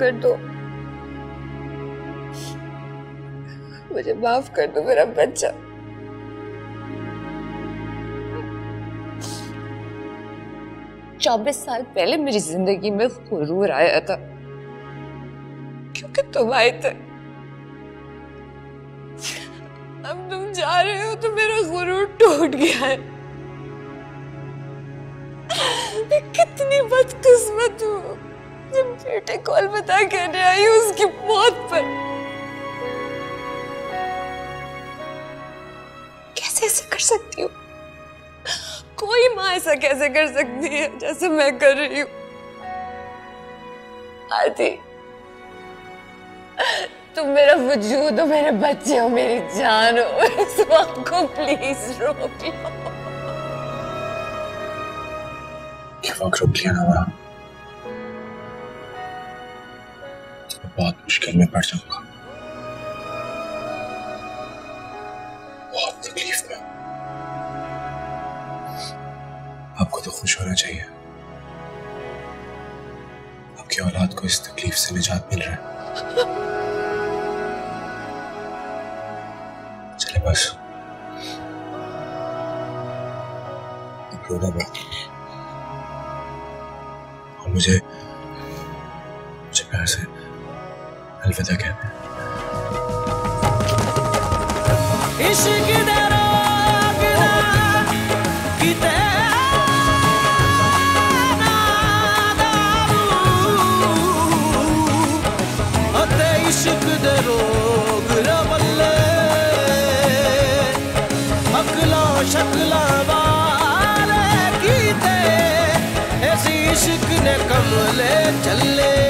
کر دو۔ مجھے معاف کر دو میرا بچہ۔ چوبیس سال پہلے میری زندگی میں غرور آیا تھا۔ کیونکہ تم آئے تھے۔ اب تم جا رہے ہو تو میرا غرور ٹوٹ گیا ہے۔ میں کتنی بدقسمت ہوں۔ جب بیٹے کو الوداع کہنے آئی ہوں، اس کی موت پر۔ کیسے ایسے کر سکتی ہوں؟ کوئی ماں ایسا کیسے کر سکتی ہے جیسے میں کر رہی ہوں؟ آدھی، تم میرا وجود ہو، میرے بچے ہو، میری جان ہو، اس وقت کو پلیز روک لو۔ یہ وقت روک لیا نا بہت مشکل میں پڑ جاؤں گا۔ بہت تکلیف میں۔ آپ کو تو خوش ہونا چاہیے۔ آپ کی اولاد کو اس تکلیف سے نجات مل رہا ہے۔ چلے بس۔ رونا مت اور مجھے مجھے پیار سے الوداع کہتے ہیں دے ایسی عشق نے کملے چلے۔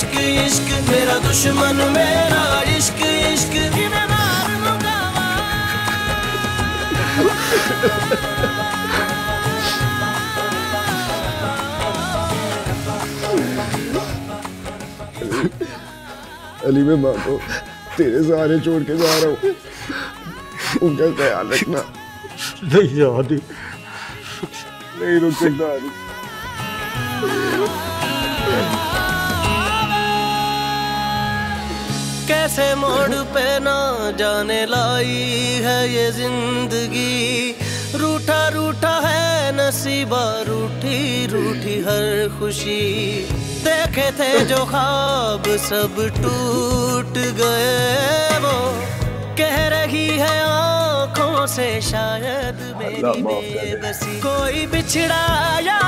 عشق عشق میرا دشمن میرا عشق عشق علی میں ماں کو تیرے سہارے چھوڑ کے جا رہا ہوں۔ ان کا خیال رکھنا۔ نہیں جادی نہیں رک سکتا کیسے موڑ پہ نہ جانے لائی ہے یہ زندگی؟ روٹا روٹا ہے نصیبہ روٹھی روٹھی ہر خوشی۔ دیکھے تھے جو خواب سب ٹوٹ گئے وہ۔ کہہ رہی ہے آنکھوں سے شاید میری بے بسی۔ کوئی بچھڑا یاد